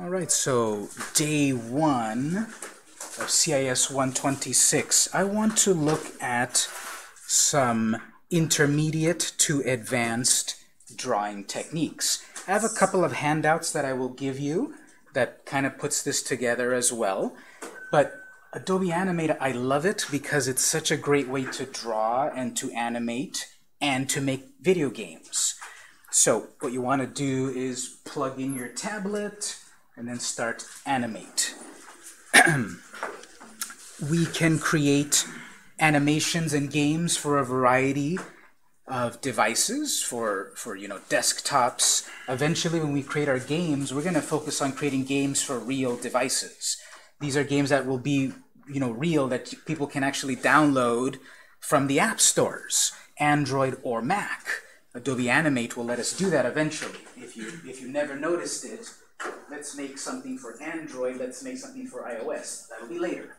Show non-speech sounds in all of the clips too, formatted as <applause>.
All right, so day one of CIS 126. I want to look at some intermediate to advanced drawing techniques. I have a couple of handouts that I will give you that kind of puts this together as well. But Adobe Animate, I love it because it's such a great way to draw and to animate and to make video games. So what you want to do is plug in your tablet and then start animate. <clears throat> we can create animations and games for a variety of devices for for you know desktops. Eventually when we create our games we're going to focus on creating games for real devices. These are games that will be you know real that people can actually download from the app stores android or mac. Adobe animate will let us do that eventually if you if you never noticed it let's make something for android let's make something for ios that'll be later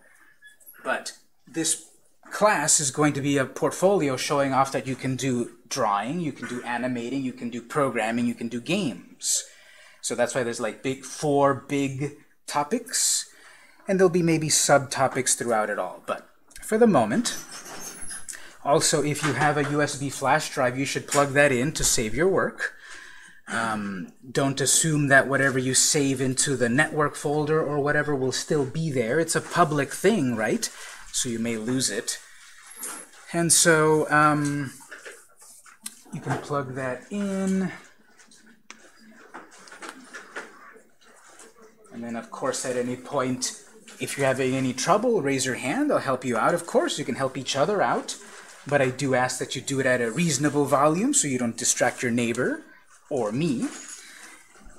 but this class is going to be a portfolio showing off that you can do drawing, you can do animating, you can do programming, you can do games. So that's why there's like big four big topics, and there'll be maybe subtopics throughout it all. But for the moment, also if you have a USB flash drive, you should plug that in to save your work. Um, don't assume that whatever you save into the network folder or whatever will still be there. It's a public thing, right? so you may lose it. And so um, you can plug that in. And then, of course, at any point, if you're having any trouble, raise your hand. I'll help you out. Of course, you can help each other out. But I do ask that you do it at a reasonable volume so you don't distract your neighbor or me.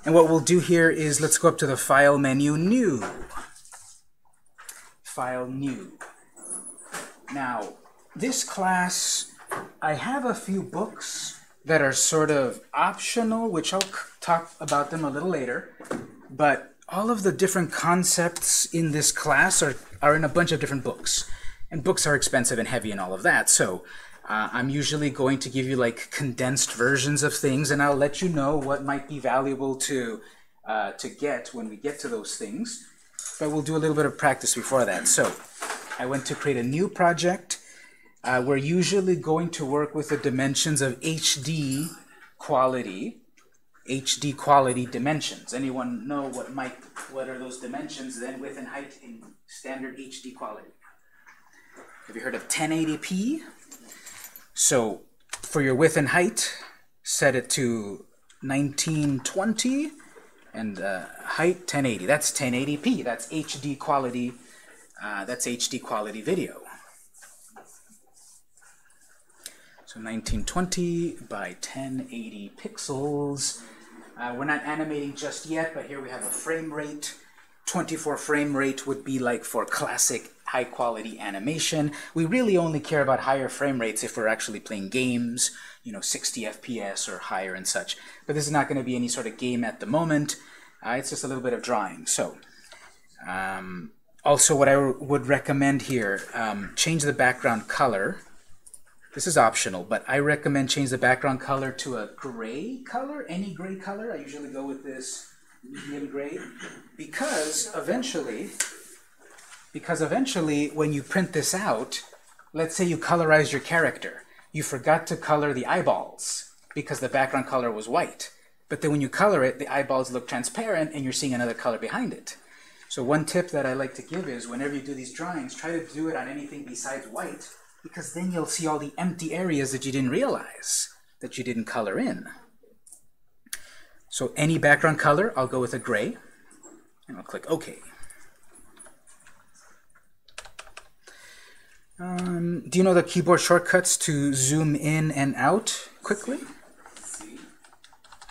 And what we'll do here is let's go up to the File menu, New. File, New. Now, this class, I have a few books that are sort of optional, which I'll talk about them a little later. But all of the different concepts in this class are, are in a bunch of different books. And books are expensive and heavy and all of that. So uh, I'm usually going to give you like condensed versions of things, and I'll let you know what might be valuable to, uh, to get when we get to those things. But we'll do a little bit of practice before that. So I went to create a new project. Uh, we're usually going to work with the dimensions of HD quality, HD quality dimensions. Anyone know what might what are those dimensions then width and height in standard HD quality? Have you heard of 1080p? So for your width and height, set it to 1920 and uh, height 1080. That's 1080p. That's HD quality uh, that's HD quality video. So 1920 by 1080 pixels. Uh, we're not animating just yet, but here we have a frame rate. 24 frame rate would be like for classic high quality animation. We really only care about higher frame rates if we're actually playing games, you know, 60 FPS or higher and such. But this is not going to be any sort of game at the moment. Uh, it's just a little bit of drawing. So, um, also, what I would recommend here, um, change the background color. This is optional, but I recommend change the background color to a gray color, any gray color. I usually go with this medium gray because eventually, because eventually when you print this out, let's say you colorize your character. You forgot to color the eyeballs because the background color was white. But then when you color it, the eyeballs look transparent and you're seeing another color behind it. So one tip that I like to give is whenever you do these drawings, try to do it on anything besides white, because then you'll see all the empty areas that you didn't realize, that you didn't color in. So any background color, I'll go with a gray, and I'll click OK. Um, do you know the keyboard shortcuts to zoom in and out quickly?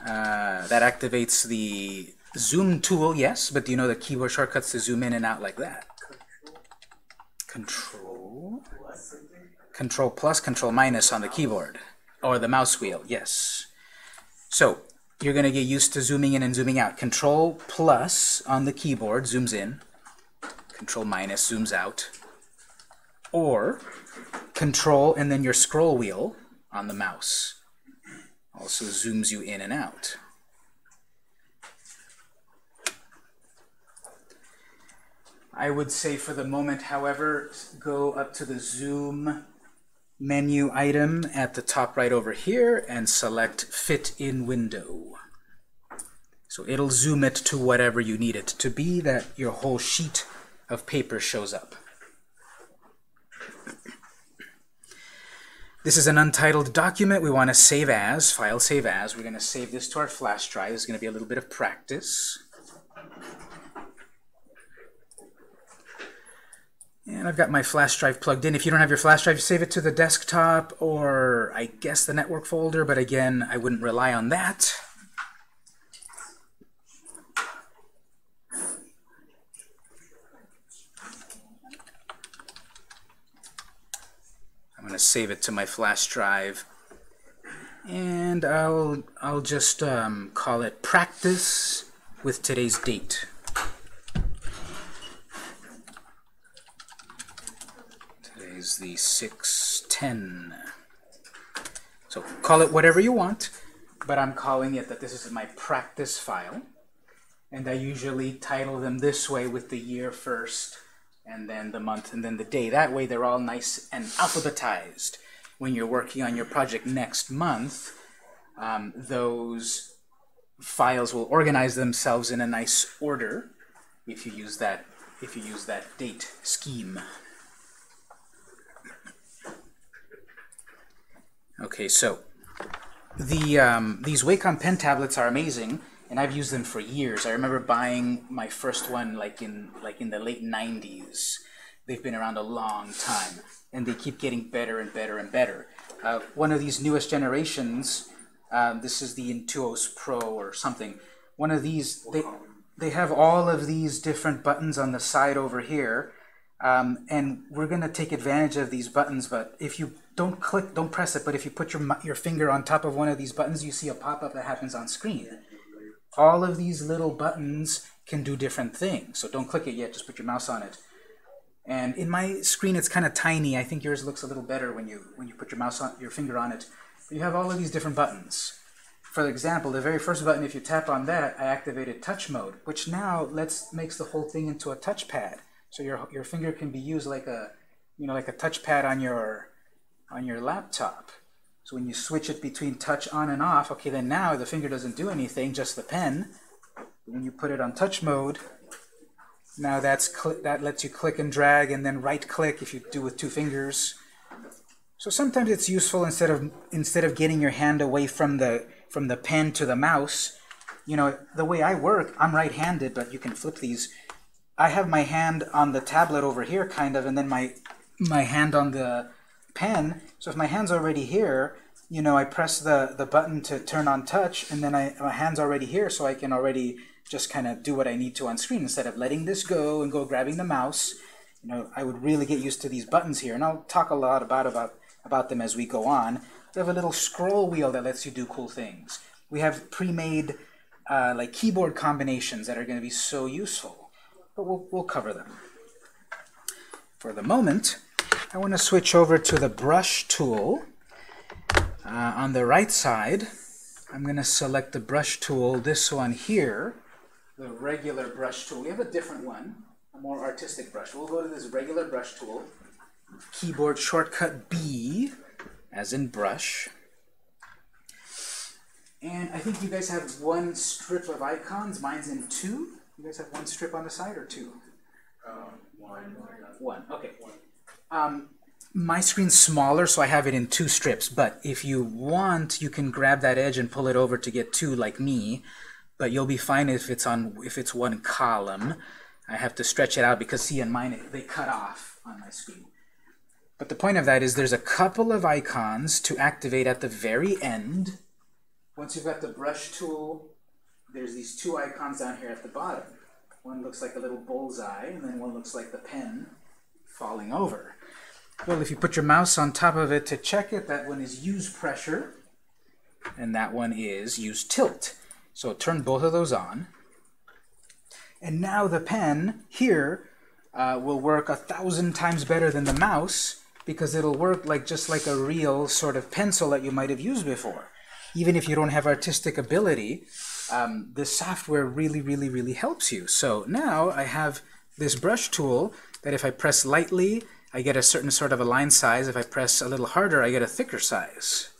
Uh, that activates the Zoom tool, yes, but do you know the keyboard shortcuts to zoom in and out like that? Control. Control plus, control minus on the keyboard. Or the mouse wheel, yes. So, you're going to get used to zooming in and zooming out. Control plus on the keyboard zooms in. Control minus zooms out. Or, control and then your scroll wheel on the mouse also zooms you in and out. I would say for the moment, however, go up to the zoom menu item at the top right over here and select fit in window. So it'll zoom it to whatever you need it to be that your whole sheet of paper shows up. This is an untitled document we want to save as, file save as. We're going to save this to our flash drive. Is going to be a little bit of practice. And I've got my flash drive plugged in. If you don't have your flash drive, save it to the desktop or I guess the network folder, but again, I wouldn't rely on that. Going to save it to my flash drive. And I'll, I'll just um, call it practice with today's date. Today's the 610. So call it whatever you want, but I'm calling it that this is my practice file. And I usually title them this way with the year first and then the month, and then the day. That way they're all nice and alphabetized. When you're working on your project next month, um, those files will organize themselves in a nice order if you use that if you use that date scheme. Okay, so the um, these Wacom pen tablets are amazing and I've used them for years. I remember buying my first one like in like in the late 90s. They've been around a long time, and they keep getting better and better and better. Uh, one of these newest generations, um, this is the Intuos Pro or something. One of these, they they have all of these different buttons on the side over here, um, and we're going to take advantage of these buttons. But if you don't click, don't press it. But if you put your your finger on top of one of these buttons, you see a pop-up that happens on screen all of these little buttons can do different things. So don't click it yet, just put your mouse on it. And in my screen, it's kind of tiny. I think yours looks a little better when you when you put your mouse on your finger on it. But you have all of these different buttons. For example, the very first button, if you tap on that, I activated touch mode, which now lets makes the whole thing into a touchpad. So your your finger can be used like a you know like a touchpad on your on your laptop. So when you switch it between touch on and off, okay, then now the finger doesn't do anything, just the pen. When you put it on touch mode, now that's that lets you click and drag and then right click if you do with two fingers. So sometimes it's useful instead of instead of getting your hand away from the from the pen to the mouse. You know, the way I work, I'm right-handed, but you can flip these. I have my hand on the tablet over here kind of and then my my hand on the pen. So if my hand's already here, you know, I press the, the button to turn on touch, and then I, my hand's already here, so I can already just kind of do what I need to on screen instead of letting this go and go grabbing the mouse. You know, I would really get used to these buttons here, and I'll talk a lot about, about, about them as we go on. We have a little scroll wheel that lets you do cool things. We have pre-made uh, like keyboard combinations that are going to be so useful, but we'll, we'll cover them. For the moment, I want to switch over to the brush tool. Uh, on the right side, I'm going to select the brush tool, this one here, the regular brush tool. We have a different one, a more artistic brush. We'll go to this regular brush tool, keyboard shortcut B, as in brush. And I think you guys have one strip of icons. Mine's in two. You guys have one strip on the side or two? Um, one. One, okay. Um, my screen's smaller, so I have it in two strips, but if you want, you can grab that edge and pull it over to get two like me, but you'll be fine if it's on if it's one column. I have to stretch it out because see, in mine, they cut off on my screen. But the point of that is there's a couple of icons to activate at the very end. Once you've got the brush tool, there's these two icons down here at the bottom. One looks like a little bullseye, and then one looks like the pen falling over. Well, if you put your mouse on top of it to check it, that one is use pressure, and that one is use tilt. So turn both of those on. And now the pen here uh, will work a thousand times better than the mouse because it'll work like just like a real sort of pencil that you might have used before. Even if you don't have artistic ability, um, the software really, really, really helps you. So now I have this brush tool that if I press lightly, I get a certain sort of a line size. If I press a little harder, I get a thicker size.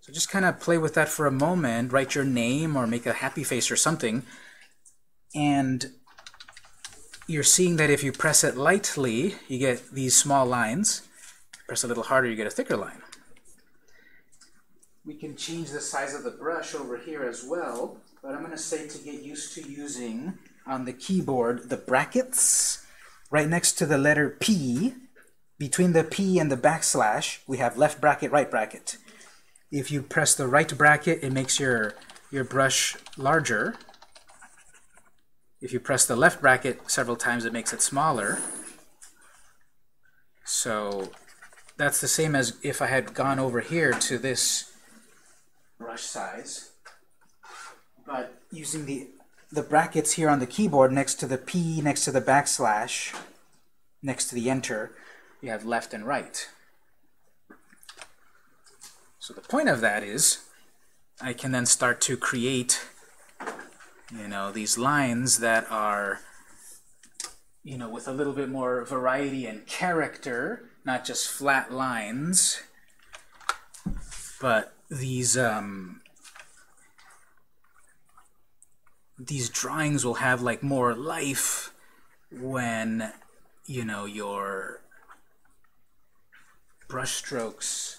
So just kind of play with that for a moment, write your name or make a happy face or something, and you're seeing that if you press it lightly, you get these small lines. Press a little harder, you get a thicker line. We can change the size of the brush over here as well, but I'm going to say to get used to using on the keyboard the brackets right next to the letter P. Between the P and the backslash, we have left bracket, right bracket. If you press the right bracket, it makes your, your brush larger. If you press the left bracket several times, it makes it smaller. So that's the same as if I had gone over here to this brush size. But using the, the brackets here on the keyboard next to the P, next to the backslash, next to the enter, you have left and right. So the point of that is I can then start to create you know, these lines that are, you know, with a little bit more variety and character, not just flat lines, but these, um, these drawings will have like more life when, you know, your brushstrokes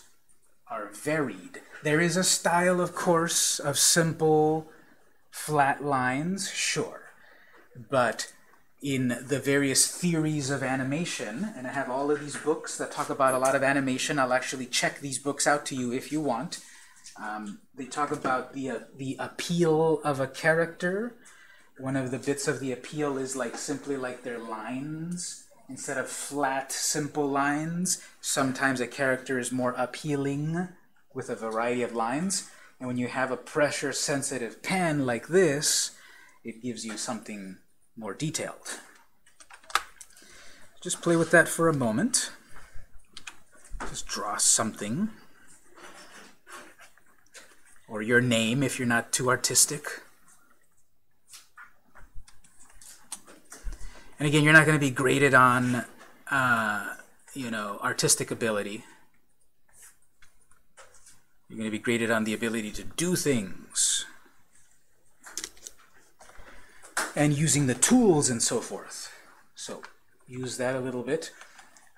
are varied. There is a style, of course, of simple, flat lines, sure. But in the various theories of animation, and I have all of these books that talk about a lot of animation. I'll actually check these books out to you if you want. Um, they talk about the, uh, the appeal of a character. One of the bits of the appeal is like simply like their lines. Instead of flat, simple lines, sometimes a character is more appealing with a variety of lines. And when you have a pressure-sensitive pen like this, it gives you something more detailed. Just play with that for a moment. Just draw something. Or your name if you're not too artistic. And again, you're not going to be graded on, uh, you know, artistic ability. You're going to be graded on the ability to do things and using the tools and so forth. So use that a little bit.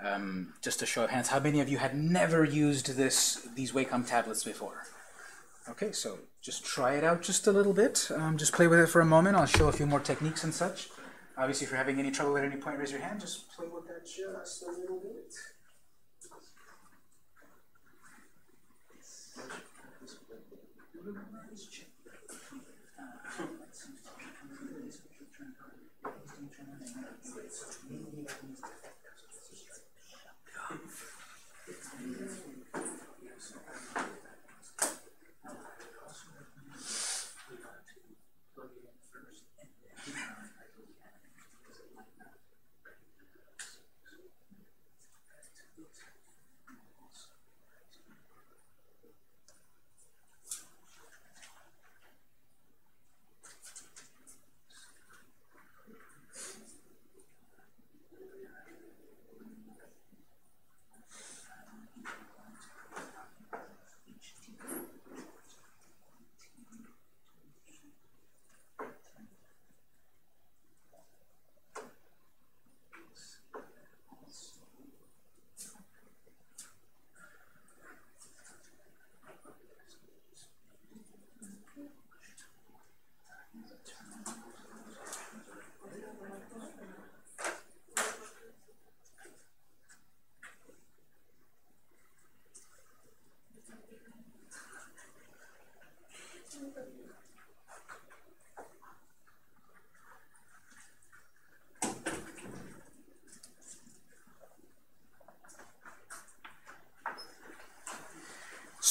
Um, just a show of hands, how many of you had never used this these Wacom tablets before? Okay, so just try it out just a little bit. Um, just play with it for a moment. I'll show a few more techniques and such. Obviously, if you're having any trouble at any point, raise your hand. Just play with that just a little bit.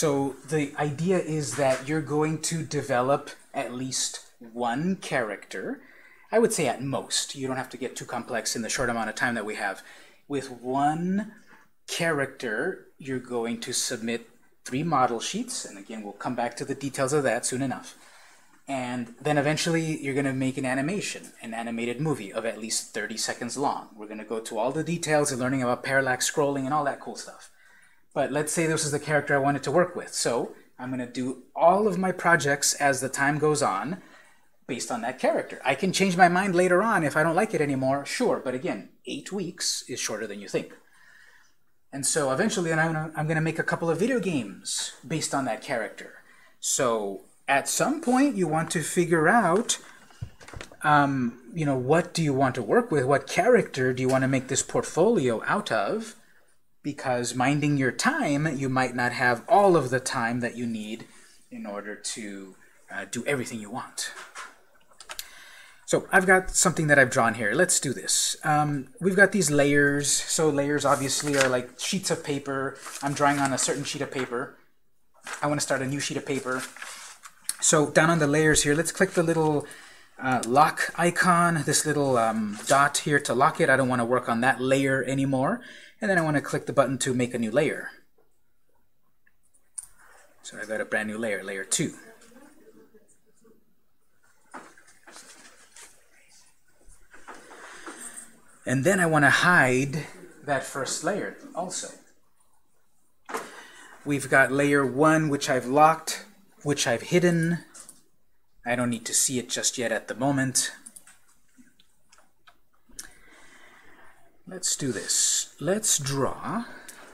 So the idea is that you're going to develop at least one character. I would say at most. You don't have to get too complex in the short amount of time that we have. With one character, you're going to submit three model sheets, and again, we'll come back to the details of that soon enough. And then eventually you're going to make an animation, an animated movie of at least 30 seconds long. We're going to go to all the details of learning about parallax scrolling and all that cool stuff. But let's say this is the character I wanted to work with. So I'm going to do all of my projects as the time goes on based on that character. I can change my mind later on if I don't like it anymore, sure. But again, eight weeks is shorter than you think. And so eventually I'm going to make a couple of video games based on that character. So at some point you want to figure out um, you know what do you want to work with what character do you want to make this portfolio out of because minding your time you might not have all of the time that you need in order to uh, do everything you want. So I've got something that I've drawn here. Let's do this. Um, we've got these layers. So layers obviously are like sheets of paper. I'm drawing on a certain sheet of paper. I want to start a new sheet of paper. So down on the layers here, let's click the little uh, lock icon, this little um, dot here to lock it. I don't want to work on that layer anymore. And then I want to click the button to make a new layer. So I've got a brand new layer, layer 2. And then I want to hide that first layer also. We've got layer 1, which I've locked which I've hidden. I don't need to see it just yet at the moment. Let's do this. Let's draw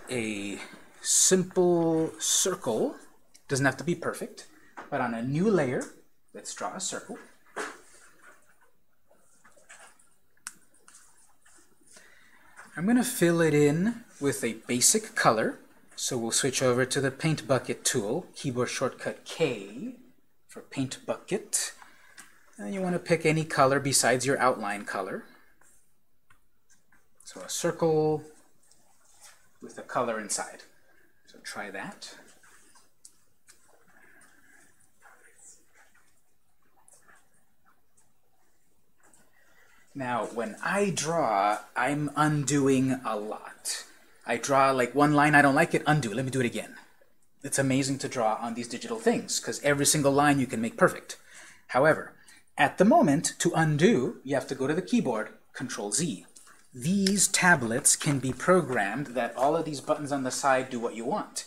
a simple circle. Doesn't have to be perfect, but on a new layer, let's draw a circle. I'm going to fill it in with a basic color. So we'll switch over to the Paint Bucket tool, keyboard shortcut K for Paint Bucket. And you want to pick any color besides your outline color. So a circle with a color inside. So try that. Now, when I draw, I'm undoing a lot. I draw like one line, I don't like it, undo. Let me do it again. It's amazing to draw on these digital things because every single line you can make perfect. However, at the moment, to undo, you have to go to the keyboard, Control Z. These tablets can be programmed that all of these buttons on the side do what you want.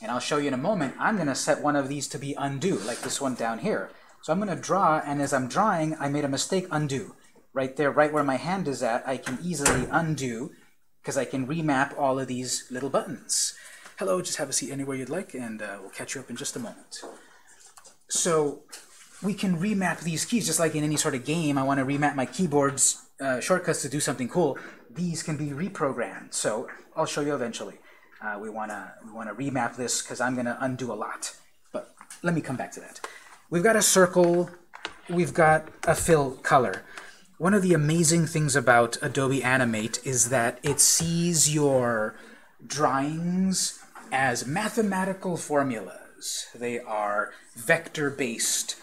And I'll show you in a moment, I'm going to set one of these to be undo, like this one down here. So I'm going to draw, and as I'm drawing, I made a mistake, undo. Right there, right where my hand is at, I can easily undo because I can remap all of these little buttons. Hello, just have a seat anywhere you'd like, and uh, we'll catch you up in just a moment. So we can remap these keys just like in any sort of game. I want to remap my keyboard's uh, shortcuts to do something cool. These can be reprogrammed. So I'll show you eventually. Uh, we want to we want to remap this because I'm going to undo a lot. But let me come back to that. We've got a circle. We've got a fill color. One of the amazing things about Adobe Animate is that it sees your drawings as mathematical formulas. They are vector-based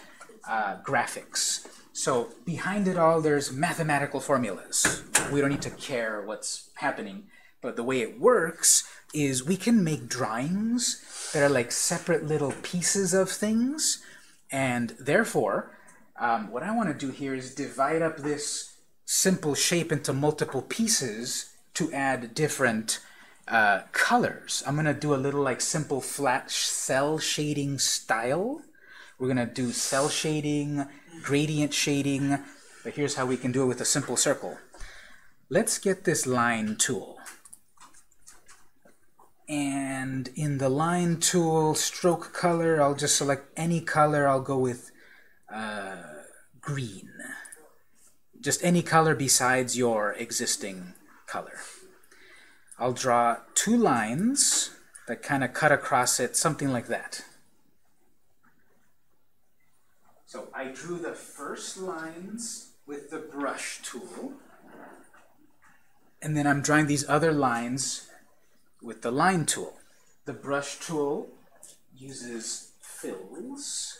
uh, graphics. So behind it all, there's mathematical formulas. We don't need to care what's happening. But the way it works is we can make drawings that are like separate little pieces of things. And therefore, um, what I want to do here is divide up this simple shape into multiple pieces to add different uh, colors. I'm to do a little like simple flat cel shading style. We're to do cel shading, gradient shading, but here's how we can do it with a simple circle. Let's get this line tool. And in the line tool, stroke color, I'll just select any color. I'll go with uh, green. Just any color besides your existing color. I'll draw two lines that kind of cut across it, something like that. So I drew the first lines with the brush tool, and then I'm drawing these other lines with the line tool. The brush tool uses fills,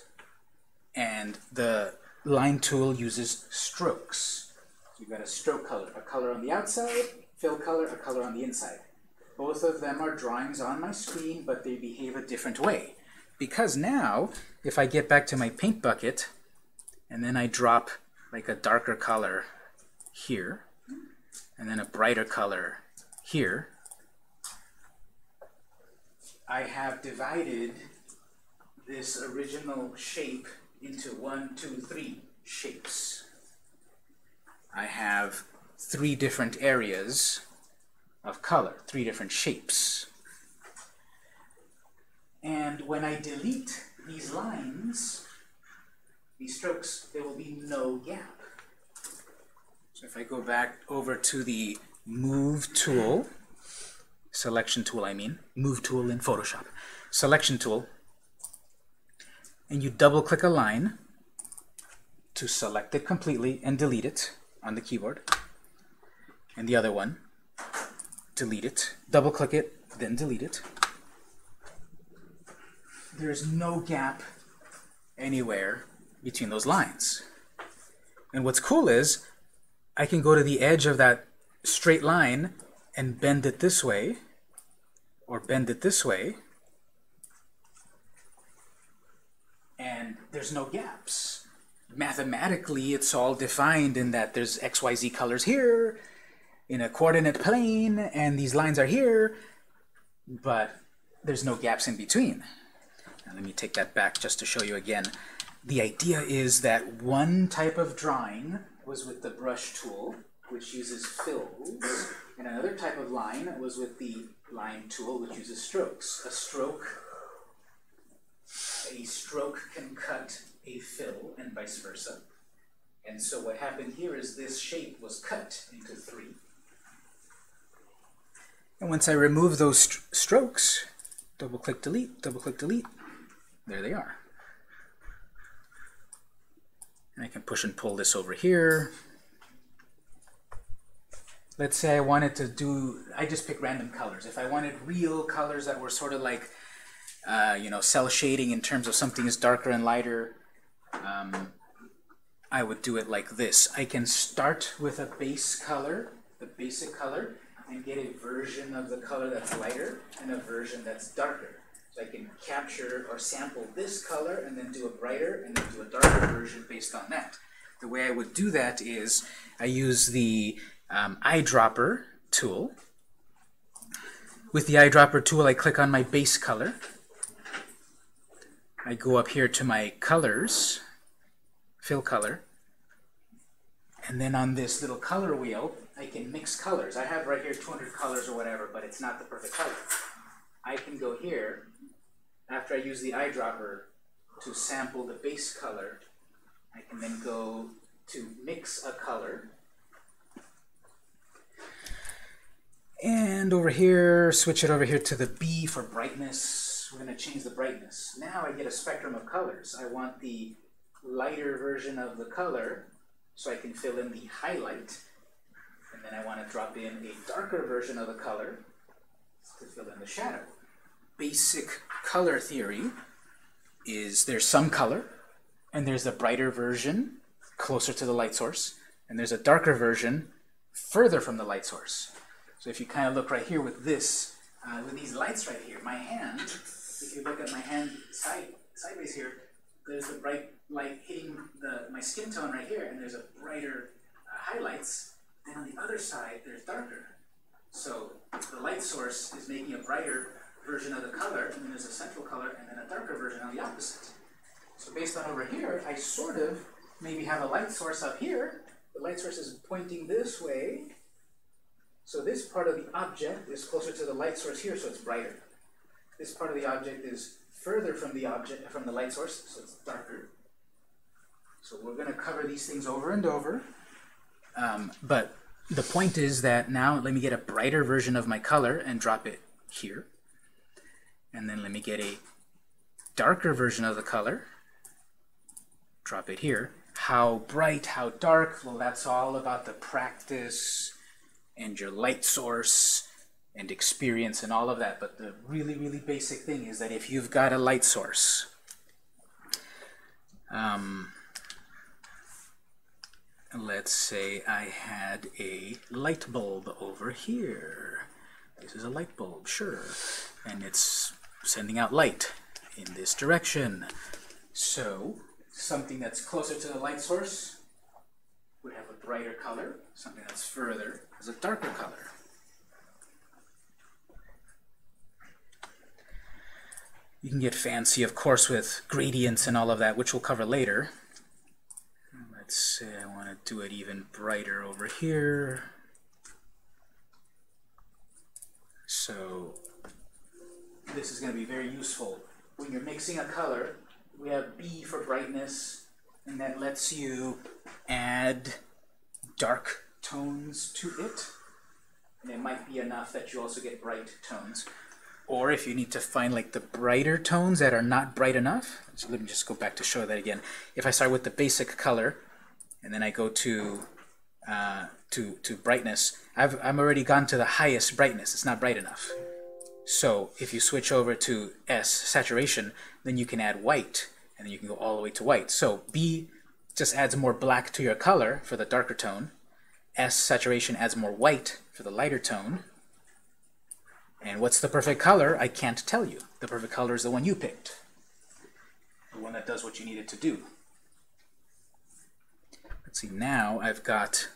and the line tool uses strokes. So you've got a stroke color, a color on the outside, fill color, a color on the inside. Both of them are drawings on my screen, but they behave a different way. Because now, if I get back to my paint bucket, and then I drop like a darker color here, and then a brighter color here, I have divided this original shape into one, two, three shapes. I have three different areas of color, three different shapes. And when I delete these lines, these strokes, there will be no gap. So if I go back over to the Move tool, selection tool I mean, Move tool in Photoshop, selection tool, and you double click a line to select it completely and delete it on the keyboard. And the other one, delete it, double click it, then delete it. There's no gap anywhere between those lines. And what's cool is I can go to the edge of that straight line and bend it this way or bend it this way and there's no gaps. Mathematically, it's all defined in that there's XYZ colors here in a coordinate plane and these lines are here, but there's no gaps in between. Now, let me take that back just to show you again. The idea is that one type of drawing was with the brush tool, which uses fills, and another type of line was with the line tool, which uses strokes. A stroke, a stroke can cut a fill, and vice versa. And so what happened here is this shape was cut into three. And once I remove those st strokes, double click delete, double click delete, there they are. And I can push and pull this over here. Let's say I wanted to do, I just pick random colors. If I wanted real colors that were sort of like, uh, you know, cel shading in terms of something is darker and lighter, um, I would do it like this. I can start with a base color, the basic color, and get a version of the color that's lighter and a version that's darker. So I can capture or sample this color and then do a brighter and then do a darker version based on that. The way I would do that is I use the um, eyedropper tool. With the eyedropper tool, I click on my base color. I go up here to my colors, fill color, and then on this little color wheel, I can mix colors. I have right here 200 colors or whatever, but it's not the perfect color. I can go here after I use the eyedropper to sample the base color, I can then go to mix a color. And over here, switch it over here to the B for brightness. We're going to change the brightness. Now I get a spectrum of colors. I want the lighter version of the color so I can fill in the highlight. And then I want to drop in a darker version of the color to fill in the shadow basic color theory is there's some color, and there's a brighter version closer to the light source, and there's a darker version further from the light source. So if you kind of look right here with this, uh, with these lights right here, my hand, if you look at my hand side, sideways here, there's a bright light hitting the, my skin tone right here, and there's a brighter uh, highlights. Then on the other side, there's darker. So the light source is making a brighter version of the color, and then there's a central color, and then a darker version on the opposite. So based on over here, I sort of maybe have a light source up here. The light source is pointing this way. So this part of the object is closer to the light source here, so it's brighter. This part of the object is further from the object from the light source, so it's darker. So we're going to cover these things over and over. Um, but the point is that now let me get a brighter version of my color and drop it here. And then let me get a darker version of the color. Drop it here. How bright, how dark, well, that's all about the practice and your light source and experience and all of that. But the really, really basic thing is that if you've got a light source, um, let's say I had a light bulb over here. This is a light bulb, sure. And it's sending out light in this direction. So something that's closer to the light source would have a brighter color. Something that's further has a darker color. You can get fancy, of course, with gradients and all of that, which we'll cover later. Let's say I want to do it even brighter over here. So this is going to be very useful. When you're mixing a color, we have B for brightness, and that lets you add dark tones to it. And it might be enough that you also get bright tones. Or if you need to find like the brighter tones that are not bright enough, so let me just go back to show that again. If I start with the basic color, and then I go to uh, to to brightness, I've I'm already gone to the highest brightness. It's not bright enough. So if you switch over to S saturation, then you can add white, and then you can go all the way to white. So B just adds more black to your color for the darker tone. S saturation adds more white for the lighter tone. And what's the perfect color? I can't tell you. The perfect color is the one you picked. The one that does what you need it to do. Let's see, now I've got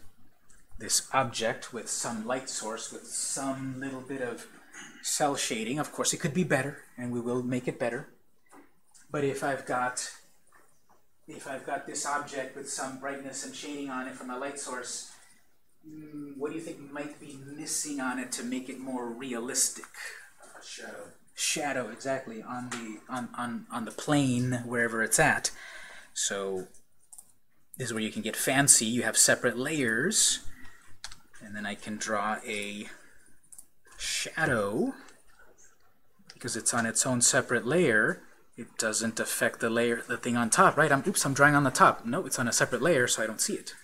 this object with some light source, with some little bit of cel shading. Of course, it could be better, and we will make it better. But if I've got if I've got this object with some brightness and shading on it from a light source, mm, what do you think might be missing on it to make it more realistic? Shadow. Shadow, exactly, on the on, on, on the plane, wherever it's at. So is where you can get fancy. You have separate layers, and then I can draw a shadow. Because it's on its own separate layer it doesn't affect the layer the thing on top right? I'm oops I'm drawing on the top. No it's on a separate layer so I don't see it.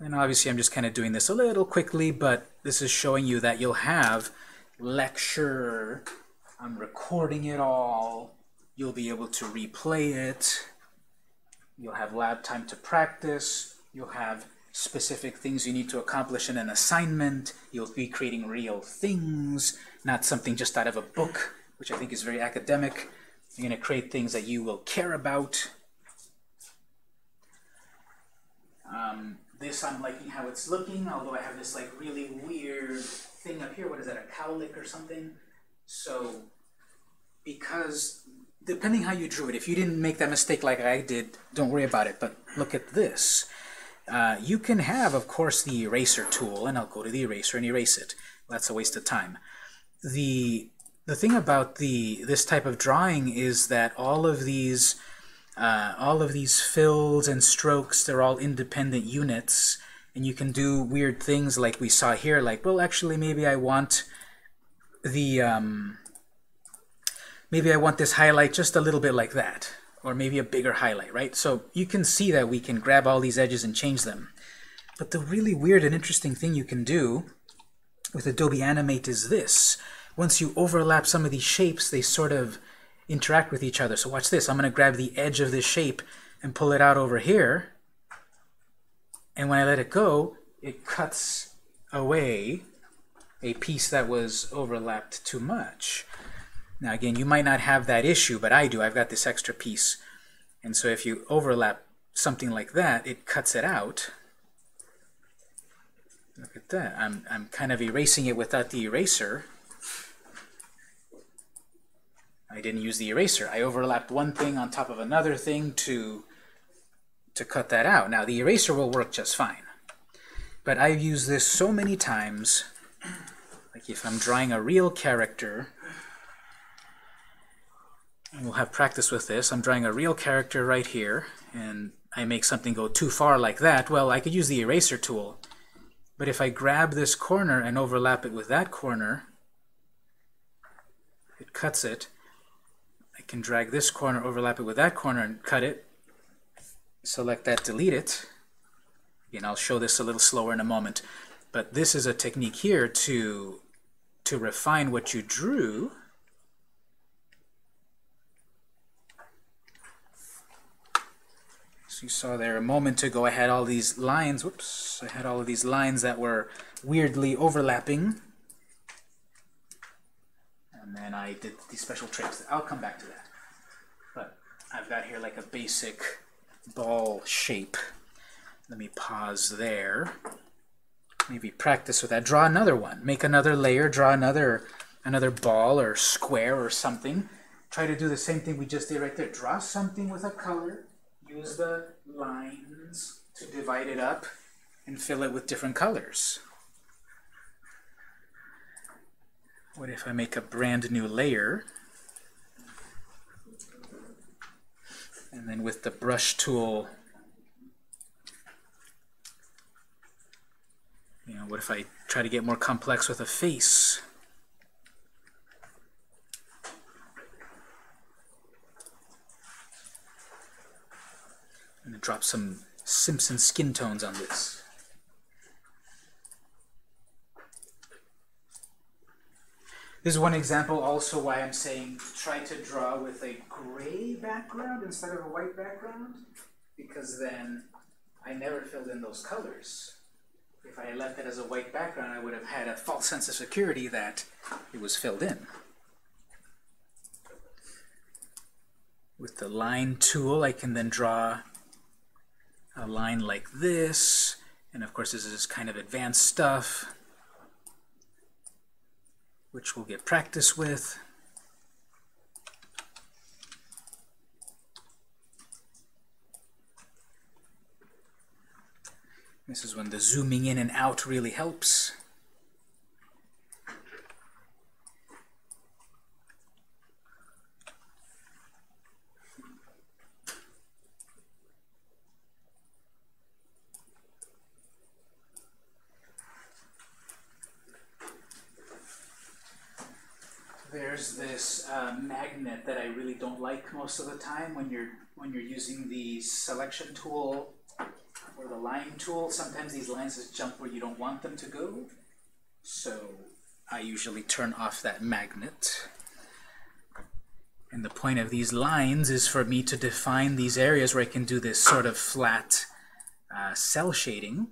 And obviously I'm just kind of doing this a little quickly but this is showing you that you'll have lecture. I'm recording it all you'll be able to replay it you'll have lab time to practice you'll have specific things you need to accomplish in an assignment. You'll be creating real things, not something just out of a book, which I think is very academic. You're going to create things that you will care about. Um, this I'm liking how it's looking, although I have this like really weird thing up here. What is that, a cowlick or something? So, because depending how you drew it, if you didn't make that mistake like I did, don't worry about it. But look at this. Uh, you can have, of course, the eraser tool, and I'll go to the eraser and erase it. That's a waste of time. The the thing about the this type of drawing is that all of these uh, all of these fills and strokes, they're all independent units, and you can do weird things like we saw here, like, well, actually, maybe I want the um, maybe I want this highlight just a little bit like that or maybe a bigger highlight, right? So you can see that we can grab all these edges and change them. But the really weird and interesting thing you can do with Adobe Animate is this. Once you overlap some of these shapes, they sort of interact with each other. So watch this. I'm going to grab the edge of this shape and pull it out over here. And when I let it go, it cuts away a piece that was overlapped too much. Now again, you might not have that issue, but I do. I've got this extra piece. And so if you overlap something like that, it cuts it out. Look at that. I'm, I'm kind of erasing it without the eraser. I didn't use the eraser. I overlapped one thing on top of another thing to, to cut that out. Now, the eraser will work just fine. But I've used this so many times, like if I'm drawing a real character, we'll have practice with this. I'm drawing a real character right here, and I make something go too far like that. Well, I could use the eraser tool. But if I grab this corner and overlap it with that corner, it cuts it. I can drag this corner, overlap it with that corner, and cut it. Select that, delete it. Again, I'll show this a little slower in a moment. But this is a technique here to, to refine what you drew you saw there a moment ago, I had all these lines, whoops, I had all of these lines that were weirdly overlapping. And then I did these special tricks. I'll come back to that. But I've got here like a basic ball shape. Let me pause there. Maybe practice with that. Draw another one. Make another layer. Draw another another ball or square or something. Try to do the same thing we just did right there. Draw something with a color. Use the lines to divide it up and fill it with different colors. What if I make a brand new layer? And then with the brush tool, you know, what if I try to get more complex with a face? I'm going to drop some Simpson skin tones on this. This is one example also why I'm saying try to draw with a gray background instead of a white background, because then I never filled in those colors. If I had left it as a white background, I would have had a false sense of security that it was filled in. With the line tool, I can then draw a line like this, and of course this is kind of advanced stuff which we'll get practice with. This is when the zooming in and out really helps. there's this uh, magnet that I really most of the time when you're when you're using the selection tool or the line tool. Sometimes these lines just jump where you don't want them to go. So I usually turn off that magnet. And the point of these lines is for me to define these areas where I can do this sort of flat uh, cel shading.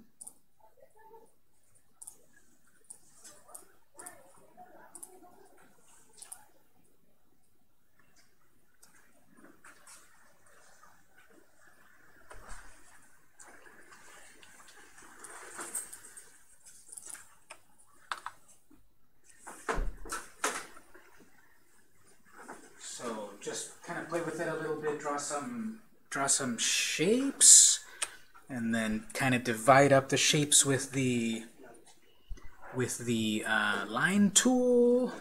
some draw some shapes and then kind of divide up the shapes with the with the uh, line tool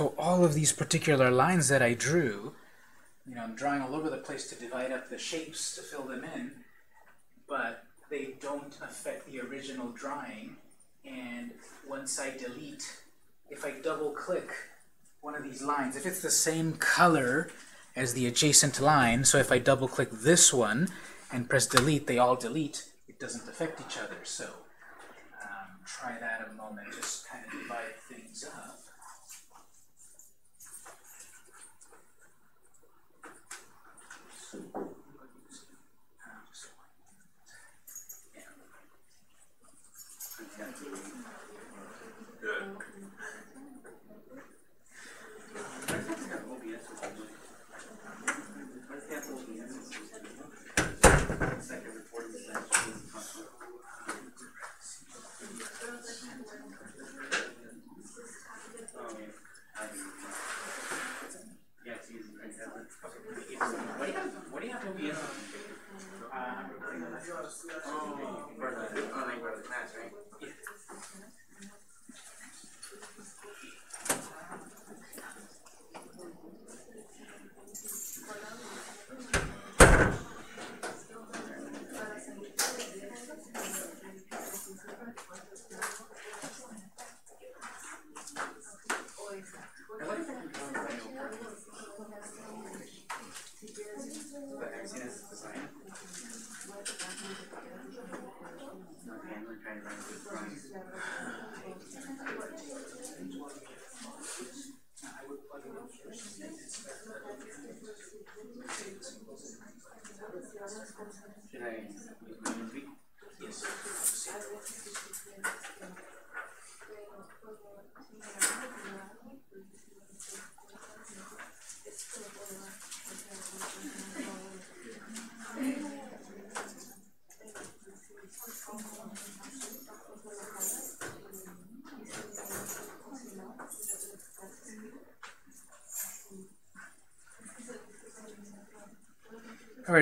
So all of these particular lines that I drew, you know, I'm drawing all over the place to divide up the shapes to fill them in, but they don't affect the original drawing. And once I delete, if I double click one of these lines, if it's the same color as the adjacent line, so if I double click this one and press delete, they all delete, it doesn't affect each other. So um, try that a moment, just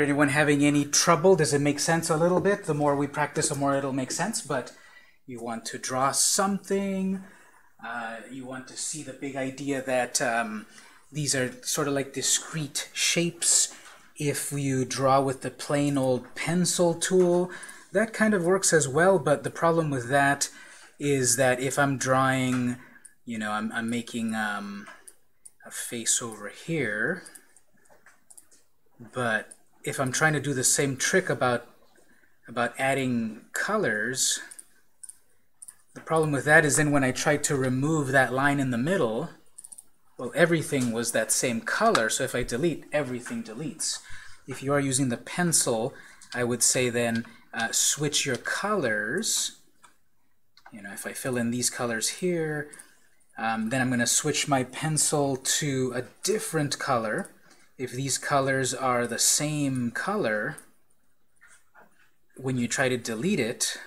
anyone having any trouble? Does it make sense a little bit? The more we practice, the more it'll make sense, but you want to draw something, uh, you want to see the big idea that um, these are sort of like discrete shapes. If you draw with the plain old pencil tool, that kind of works as well, but the problem with that is that if I'm drawing, you know, I'm, I'm making um, a face over here, but if I'm trying to do the same trick about about adding colors, the problem with that is then when I try to remove that line in the middle, well, everything was that same color, so if I delete, everything deletes. If you are using the pencil, I would say then uh, switch your colors. You know, if I fill in these colors here, um, then I'm going to switch my pencil to a different color if these colors are the same color, when you try to delete it,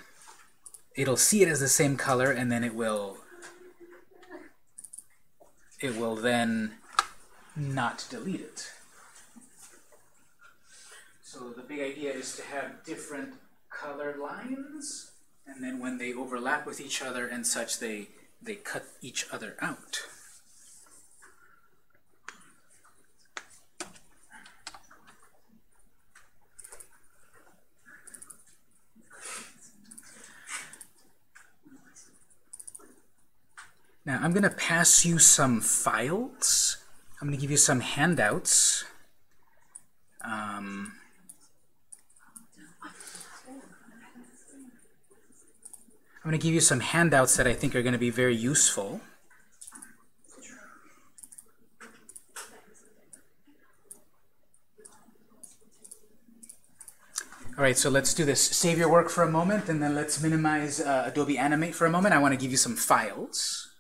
it'll see it as the same color and then it will it will then not delete it. So the big idea is to have different color lines and then when they overlap with each other and such they they cut each other out. Now I'm going to pass you some files. I'm going to give you some handouts. Um, I'm going to give you some handouts that I think are going to be very useful. All right, so let's do this. Save your work for a moment, and then let's minimize uh, Adobe Animate for a moment. I want to give you some files.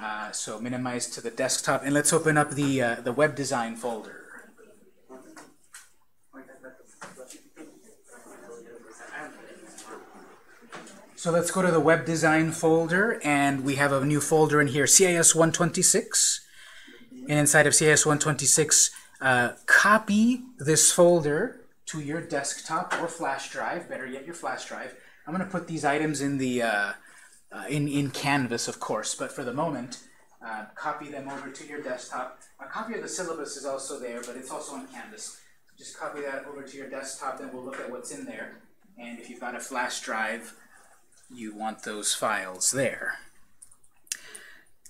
Uh, so minimize to the desktop, and let's open up the, uh, the web design folder. So let's go to the web design folder, and we have a new folder in here, CIS 126. And inside of CIS 126, uh, copy this folder to your desktop or flash drive, better yet your flash drive. I'm going to put these items in the uh, in, in Canvas, of course, but for the moment, uh, copy them over to your desktop. A copy of the syllabus is also there, but it's also on Canvas. Just copy that over to your desktop, then we'll look at what's in there. And if you've got a flash drive, you want those files there.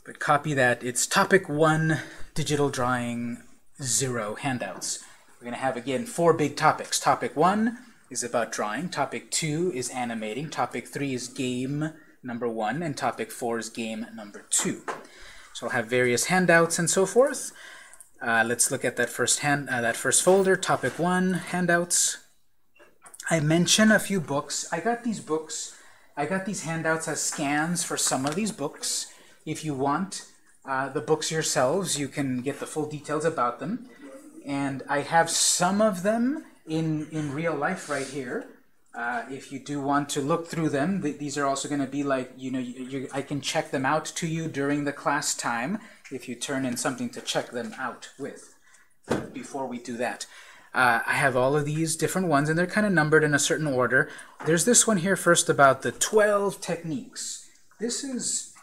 But copy that. It's topic one, digital drawing, zero handouts. We're going to have, again, four big topics. Topic one is about drawing. Topic two is animating. Topic three is game number one. And topic four is game number two. So I'll have various handouts and so forth. Uh, let's look at that first hand, uh, that first folder, topic one, handouts. I mention a few books. I got these books, I got these handouts as scans for some of these books. If you want uh, the books yourselves, you can get the full details about them. And I have some of them in, in real life right here. Uh, if you do want to look through them, th these are also going to be like, you know, you, you, I can check them out to you during the class time if you turn in something to check them out with before we do that. Uh, I have all of these different ones, and they're kind of numbered in a certain order. There's this one here first about the 12 techniques. This is,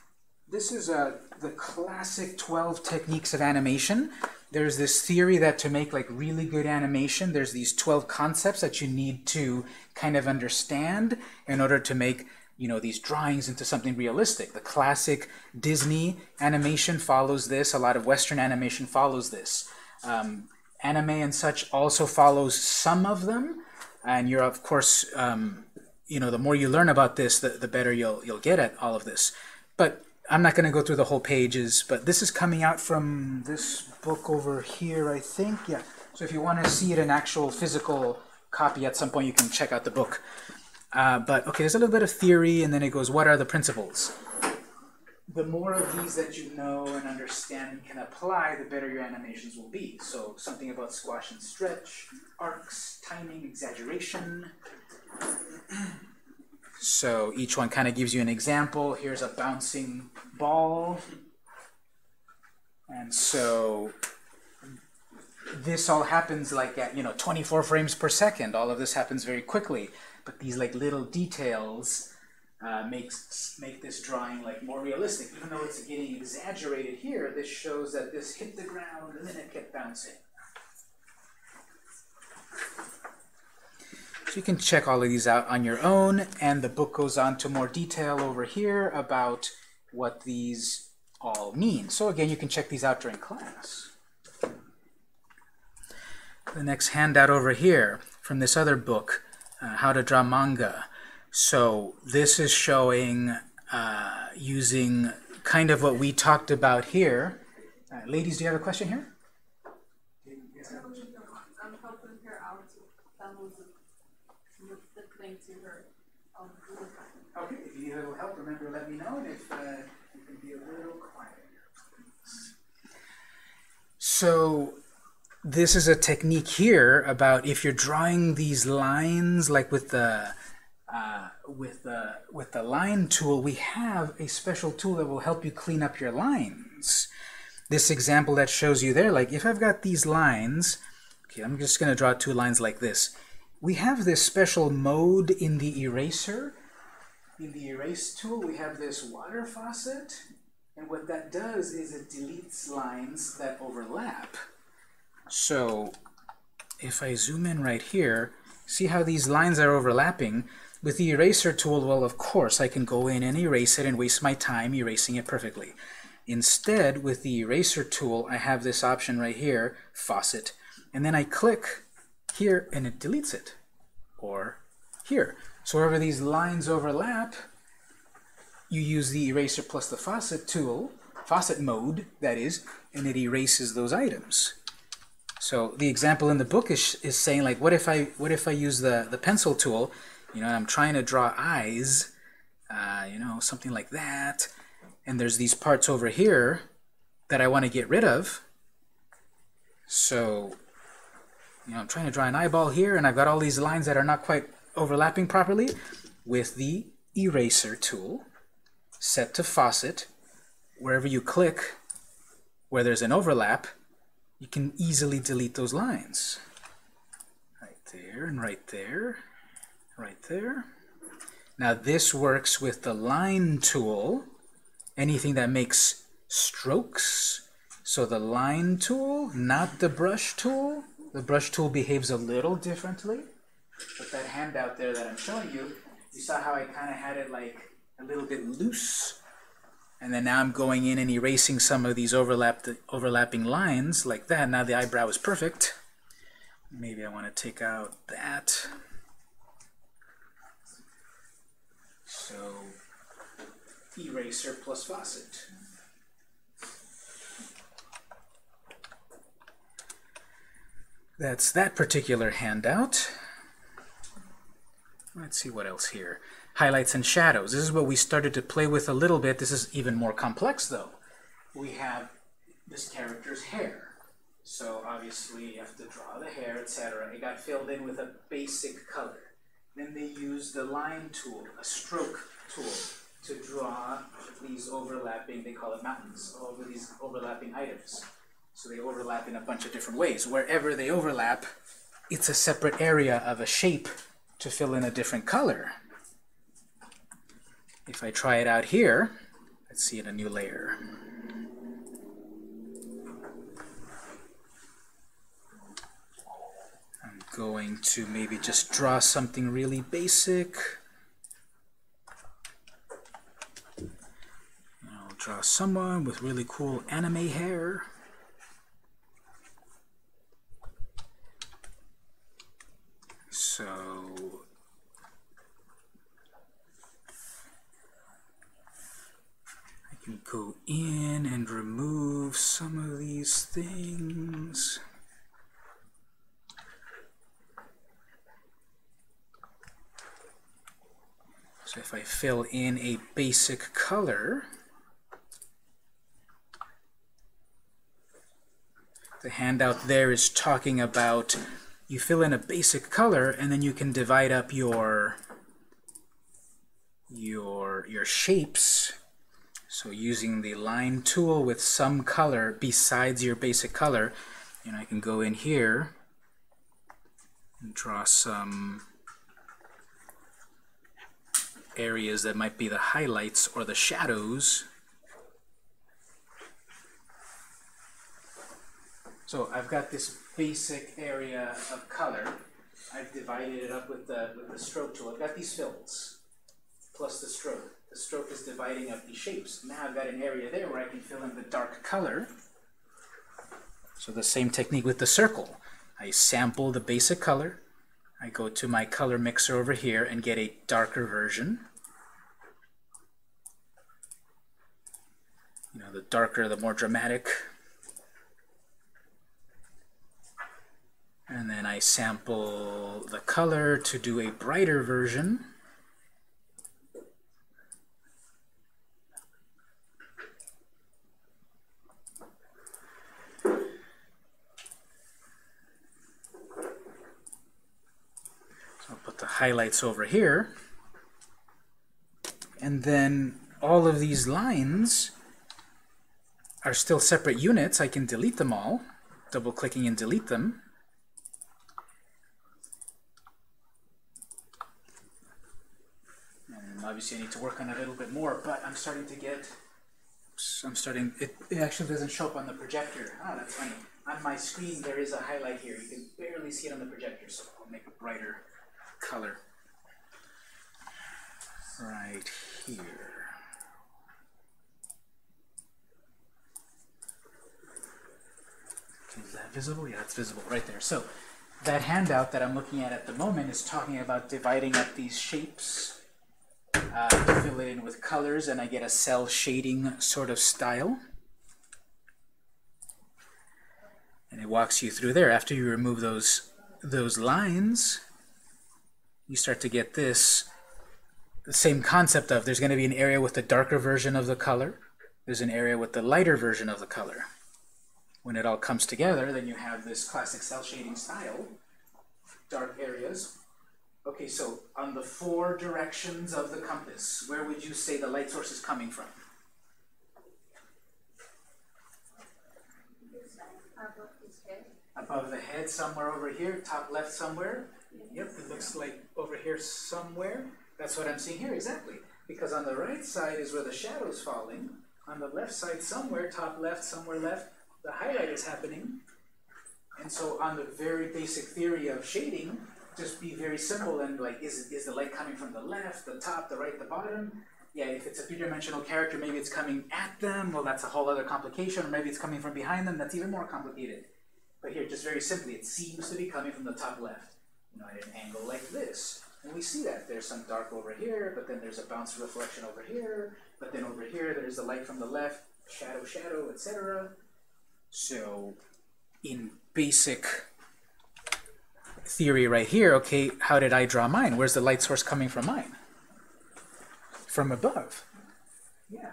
this is uh, the classic 12 techniques of animation there's this theory that to make like really good animation, there's these 12 concepts that you need to kind of understand in order to make you know these drawings into something realistic. The classic Disney animation follows this. A lot of Western animation follows this. Um, anime and such also follows some of them, and you're of course um, you know the more you learn about this, the, the better you'll you'll get at all of this. But I'm not going to go through the whole pages, but this is coming out from this book over here, I think. Yeah. So if you want to see it in actual physical copy at some point, you can check out the book. Uh, but okay, there's a little bit of theory, and then it goes, what are the principles? The more of these that you know and understand and can apply, the better your animations will be. So something about squash and stretch, arcs, timing, exaggeration. <clears throat> So each one kind of gives you an example. Here's a bouncing ball. And so this all happens like at, you know, 24 frames per second. All of this happens very quickly. But these like little details uh, makes make this drawing like more realistic. Even though it's getting exaggerated here, this shows that this hit the ground and then it kept bouncing. So you can check all of these out on your own, and the book goes on to more detail over here about what these all mean. So again, you can check these out during class. The next handout over here from this other book, uh, How to Draw Manga. So this is showing uh, using kind of what we talked about here. Uh, ladies, do you have a question here? Okay, if you need a little help, remember let me know, and if uh, you can be a little quieter. So this is a technique here about if you're drawing these lines, like with the uh, with the with the line tool, we have a special tool that will help you clean up your lines. This example that shows you there, like if I've got these lines, okay, I'm just going to draw two lines like this. We have this special mode in the eraser in the erase tool, we have this water faucet, and what that does is it deletes lines that overlap. So if I zoom in right here, see how these lines are overlapping? With the eraser tool, well, of course, I can go in and erase it and waste my time erasing it perfectly. Instead, with the eraser tool, I have this option right here, faucet, and then I click here and it deletes it, or here. So wherever these lines overlap, you use the eraser plus the faucet tool, faucet mode, that is, and it erases those items. So the example in the book is, is saying like, what if I what if I use the the pencil tool, you know, I'm trying to draw eyes, uh, you know, something like that, and there's these parts over here that I want to get rid of. So, you know, I'm trying to draw an eyeball here, and I've got all these lines that are not quite overlapping properly with the eraser tool set to faucet. Wherever you click where there's an overlap you can easily delete those lines. Right there and right there right there. Now this works with the line tool. Anything that makes strokes. So the line tool not the brush tool the brush tool behaves a little differently but that handout there that I'm showing you, you saw how I kind of had it like a little bit loose. And then now I'm going in and erasing some of these overlapped, overlapping lines like that. Now the eyebrow is perfect. Maybe I want to take out that. So eraser plus faucet. That's that particular handout. Let's see what else here. Highlights and shadows. This is what we started to play with a little bit. This is even more complex, though. We have this character's hair. So obviously you have to draw the hair, etc. It got filled in with a basic color. Then they used the line tool, a stroke tool, to draw these overlapping, they call it mountains, over these overlapping items. So they overlap in a bunch of different ways. Wherever they overlap, it's a separate area of a shape to fill in a different color. If I try it out here, let's see in a new layer. I'm going to maybe just draw something really basic. I'll draw someone with really cool anime hair. So I can go in and remove some of these things. So if I fill in a basic color, the handout there is talking about you fill in a basic color and then you can divide up your your your shapes. So using the line tool with some color besides your basic color and I can go in here and draw some areas that might be the highlights or the shadows. So I've got this basic area of color. I've divided it up with the, with the stroke tool. I've got these fills plus the stroke. The stroke is dividing up these shapes. Now I've got an area there where I can fill in the dark color. So the same technique with the circle. I sample the basic color, I go to my color mixer over here and get a darker version. You know, the darker, the more dramatic. And then I sample the color to do a brighter version. So I'll put the highlights over here. And then all of these lines are still separate units. I can delete them all, double-clicking and delete them. And obviously I need to work on it a little bit more, but I'm starting to get, I'm starting, it, it actually doesn't show up on the projector. Ah, that's funny. On my screen there is a highlight here. You can barely see it on the projector, so I'll make a brighter color right here. Is that visible? Yeah, it's visible right there. So that handout that I'm looking at at the moment is talking about dividing up these shapes uh, to fill it in with colors, and I get a cel shading sort of style. And it walks you through there. After you remove those those lines, you start to get this the same concept of there's going to be an area with the darker version of the color. There's an area with the lighter version of the color. When it all comes together, then you have this classic cel shading style, dark areas. Okay, so on the four directions of the compass, where would you say the light source is coming from? Above the head, somewhere over here, top left somewhere. Yep, it looks like over here somewhere. That's what I'm seeing here, exactly. Because on the right side is where the shadow's falling. On the left side, somewhere, top left, somewhere left, the highlight is happening. And so on the very basic theory of shading, just be very simple and like, is, is the light coming from the left, the top, the right, the bottom? Yeah, if it's a three-dimensional character, maybe it's coming at them, well that's a whole other complication, or maybe it's coming from behind them, that's even more complicated. But here, just very simply, it seems to be coming from the top left you know, at an angle like this. And we see that. There's some dark over here, but then there's a bounce reflection over here, but then over here there's the light from the left, shadow, shadow, etc. So in basic theory right here, okay, how did I draw mine? Where's the light source coming from mine? From above. Yeah.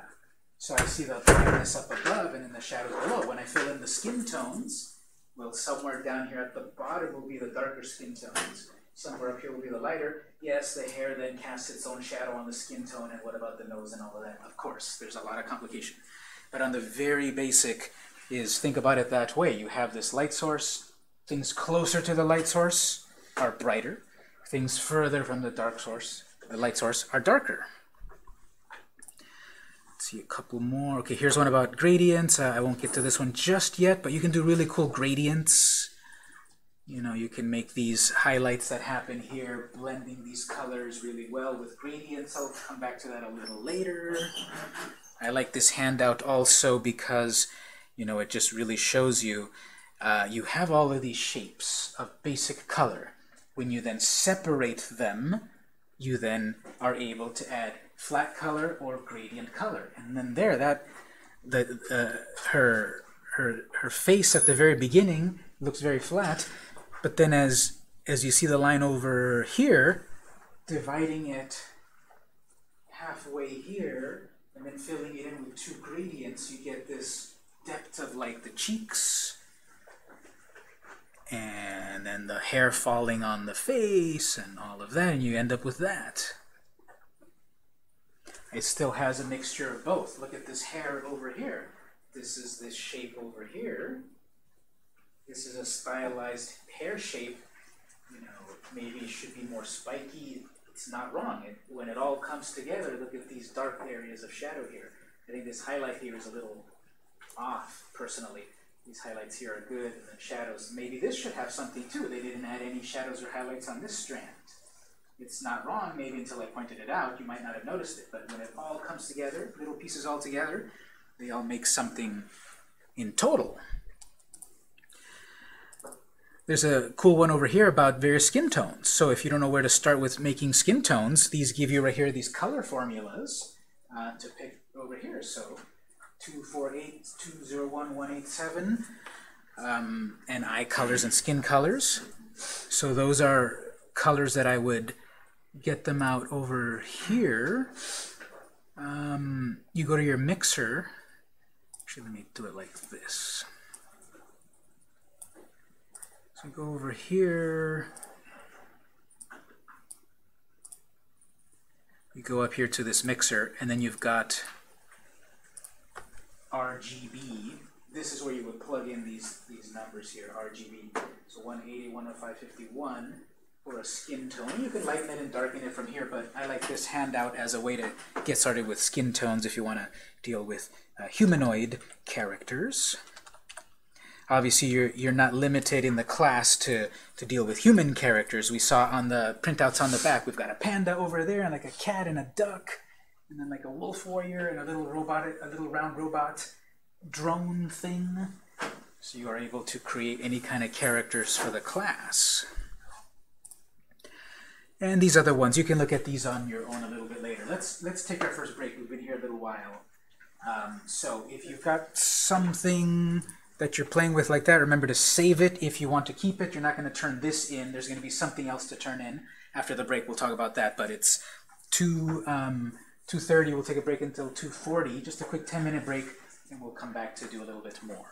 So I see the brightness up above and in the shadows below. When I fill in the skin tones, well, somewhere down here at the bottom will be the darker skin tones. Somewhere up here will be the lighter. Yes, the hair then casts its own shadow on the skin tone, and what about the nose and all of that? Of course, there's a lot of complication. But on the very basic is think about it that way. You have this light source. Things closer to the light source are brighter. Things further from the dark source, the light source, are darker. Let's see a couple more. Okay, here's one about gradients. Uh, I won't get to this one just yet, but you can do really cool gradients. You know, you can make these highlights that happen here, blending these colors really well with gradients. I'll come back to that a little later. I like this handout also because, you know, it just really shows you, uh, you have all of these shapes of basic color. When you then separate them you then are able to add flat color or gradient color. And then there, that the uh, her her her face at the very beginning looks very flat, but then as as you see the line over here, dividing it halfway here and then filling it in with two gradients, you get this depth of like the cheeks and then the hair falling on the face and all of that, and you end up with that. It still has a mixture of both. Look at this hair over here. This is this shape over here. This is a stylized hair shape. You know, maybe it should be more spiky. It's not wrong. It, when it all comes together, look at these dark areas of shadow here. I think this highlight here is a little off, personally. These highlights here are good, and the shadows. Maybe this should have something too. They didn't add any shadows or highlights on this strand. It's not wrong, maybe until I pointed it out. You might not have noticed it, but when it all comes together, little pieces all together, they all make something in total. There's a cool one over here about various skin tones. So if you don't know where to start with making skin tones, these give you right here these color formulas uh, to pick over here. So 248, 201, 187, um, and eye colors and skin colors. So those are colors that I would get them out over here. Um, you go to your mixer. Actually, let me do it like this. So go over here. You go up here to this mixer, and then you've got RGB. This is where you would plug in these, these numbers here, RGB. So 180, 105, 51 for a skin tone. You can lighten it and darken it from here, but I like this handout as a way to get started with skin tones if you want to deal with uh, humanoid characters. Obviously, you're, you're not limited in the class to, to deal with human characters. We saw on the printouts on the back, we've got a panda over there, and like a cat and a duck and then like a wolf warrior and a little robot, a little round robot drone thing. So you are able to create any kind of characters for the class. And these other ones, you can look at these on your own a little bit later. Let's let's take our first break. We've been here a little while. Um, so if you've got something that you're playing with like that, remember to save it if you want to keep it. You're not going to turn this in. There's going to be something else to turn in. After the break, we'll talk about that, but it's too um, 2.30, we'll take a break until 2.40, just a quick 10 minute break, and we'll come back to do a little bit more.